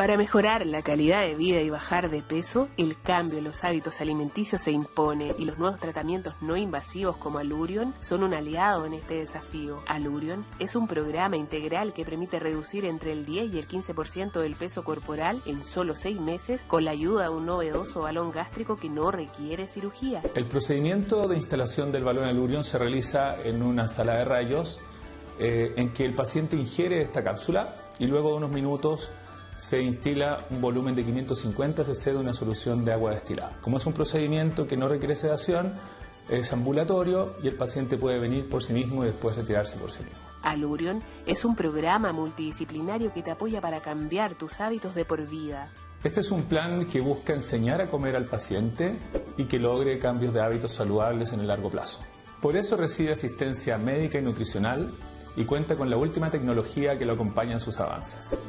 Para mejorar la calidad de vida y bajar de peso, el cambio en los hábitos alimenticios se impone y los nuevos tratamientos no invasivos como Alurion son un aliado en este desafío. Alurion es un programa integral que permite reducir entre el 10 y el 15% del peso corporal en solo 6 meses con la ayuda de un novedoso balón gástrico que no requiere cirugía. El procedimiento de instalación del balón Alurion se realiza en una sala de rayos eh, en que el paciente ingiere esta cápsula y luego de unos minutos se instila un volumen de 550 cc de una solución de agua destilada. Como es un procedimiento que no requiere sedación, es ambulatorio y el paciente puede venir por sí mismo y después retirarse por sí mismo. Alurion es un programa multidisciplinario que te apoya para cambiar tus hábitos de por vida. Este es un plan que busca enseñar a comer al paciente y que logre cambios de hábitos saludables en el largo plazo. Por eso recibe asistencia médica y nutricional y cuenta con la última tecnología que lo acompaña en sus avances.